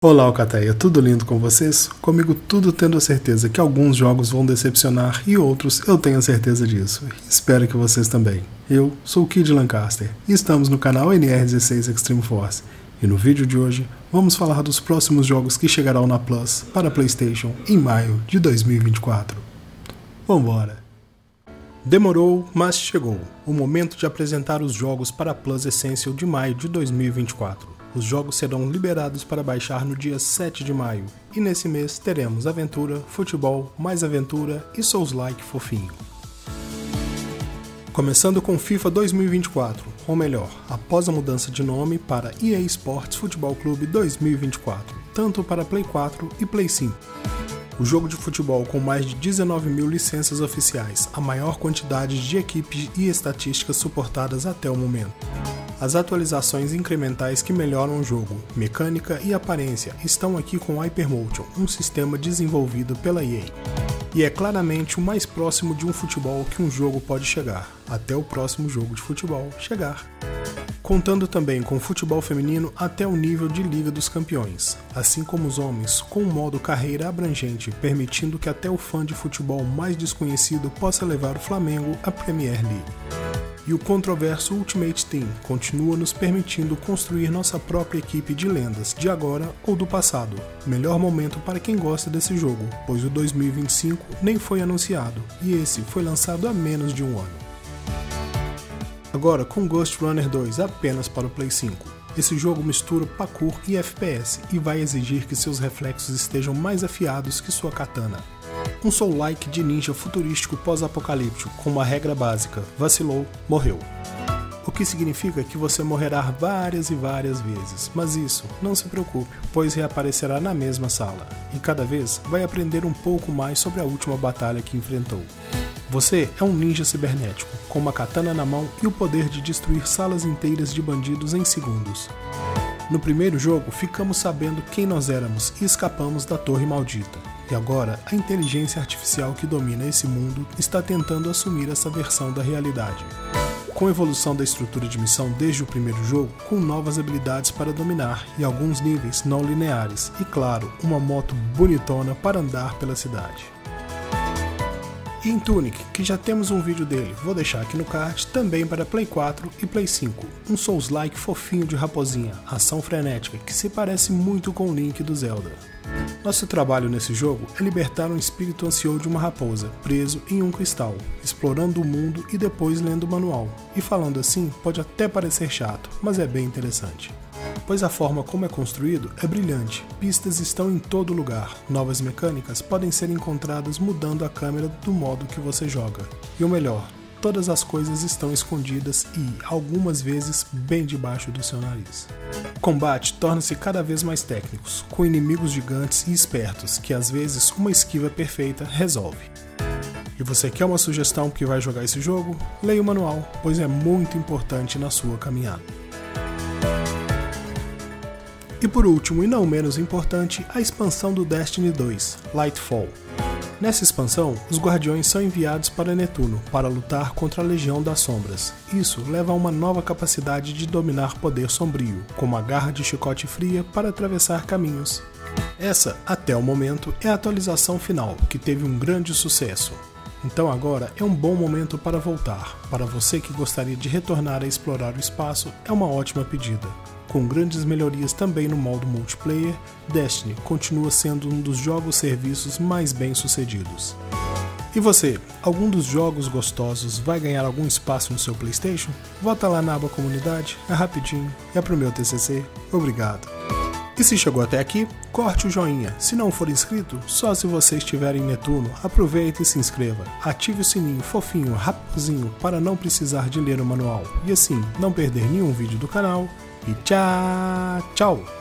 Olá, Alcateia, tudo lindo com vocês? Comigo tudo tendo a certeza que alguns jogos vão decepcionar e outros eu tenho certeza disso. Espero que vocês também. Eu sou o Kid Lancaster e estamos no canal NR16 Extreme Force. E no vídeo de hoje vamos falar dos próximos jogos que chegarão na Plus para PlayStation em maio de 2024. Vambora! Demorou, mas chegou. O momento de apresentar os jogos para a Plus Essential de maio de 2024. Os jogos serão liberados para baixar no dia 7 de maio, e nesse mês teremos Aventura, Futebol, Mais Aventura e Souls Like Fofinho. Começando com FIFA 2024, ou melhor, após a mudança de nome para EA Sports Futebol Clube 2024, tanto para Play 4 e Play 5. O jogo de futebol com mais de 19 mil licenças oficiais, a maior quantidade de equipes e estatísticas suportadas até o momento. As atualizações incrementais que melhoram o jogo, mecânica e aparência estão aqui com Hypermotion, um sistema desenvolvido pela EA. E é claramente o mais próximo de um futebol que um jogo pode chegar, até o próximo jogo de futebol chegar. Contando também com futebol feminino até o nível de Liga dos Campeões, assim como os homens, com um modo carreira abrangente, permitindo que até o fã de futebol mais desconhecido possa levar o Flamengo à Premier League e o controverso Ultimate Team continua nos permitindo construir nossa própria equipe de lendas, de agora ou do passado. Melhor momento para quem gosta desse jogo, pois o 2025 nem foi anunciado e esse foi lançado há menos de um ano. Agora com Ghost Runner 2 apenas para o Play 5. Esse jogo mistura parkour e FPS e vai exigir que seus reflexos estejam mais afiados que sua katana um soul-like de ninja futurístico pós-apocalíptico com uma regra básica: vacilou, morreu. O que significa que você morrerá várias e várias vezes, mas isso, não se preocupe, pois reaparecerá na mesma sala, e cada vez vai aprender um pouco mais sobre a última batalha que enfrentou. Você é um ninja cibernético, com uma katana na mão e o poder de destruir salas inteiras de bandidos em segundos. No primeiro jogo, ficamos sabendo quem nós éramos e escapamos da Torre Maldita. E agora, a inteligência artificial que domina esse mundo está tentando assumir essa versão da realidade. Com evolução da estrutura de missão desde o primeiro jogo, com novas habilidades para dominar e alguns níveis não lineares, e claro, uma moto bonitona para andar pela cidade. E em Tunic, que já temos um vídeo dele, vou deixar aqui no card, também para Play 4 e Play 5. Um Souls-like fofinho de raposinha, ação frenética, que se parece muito com o Link do Zelda. Nosso trabalho nesse jogo é libertar um espírito ansioso de uma raposa, preso em um cristal, explorando o mundo e depois lendo o manual. E falando assim, pode até parecer chato, mas é bem interessante. Pois a forma como é construído é brilhante, pistas estão em todo lugar, novas mecânicas podem ser encontradas mudando a câmera do modo que você joga. E o melhor, todas as coisas estão escondidas e, algumas vezes, bem debaixo do seu nariz. O combate torna-se cada vez mais técnicos, com inimigos gigantes e espertos, que às vezes uma esquiva perfeita resolve. E você quer uma sugestão que vai jogar esse jogo? Leia o manual, pois é muito importante na sua caminhada. E por último, e não menos importante, a expansão do Destiny 2, Lightfall. Nessa expansão, os guardiões são enviados para Netuno para lutar contra a Legião das Sombras. Isso leva a uma nova capacidade de dominar poder sombrio, como a garra de chicote fria para atravessar caminhos. Essa, até o momento, é a atualização final, que teve um grande sucesso. Então agora é um bom momento para voltar. Para você que gostaria de retornar a explorar o espaço, é uma ótima pedida. Com grandes melhorias também no modo multiplayer, Destiny continua sendo um dos jogos-serviços mais bem-sucedidos. E você, algum dos jogos gostosos vai ganhar algum espaço no seu PlayStation? Vota lá na aba comunidade, é rapidinho, é pro meu TCC. Obrigado. E se chegou até aqui, corte o joinha. Se não for inscrito, só se você estiver em Netuno, aproveite e se inscreva. Ative o sininho fofinho, raposinho, para não precisar de ler o manual. E assim, não perder nenhum vídeo do canal e tchau, tchau!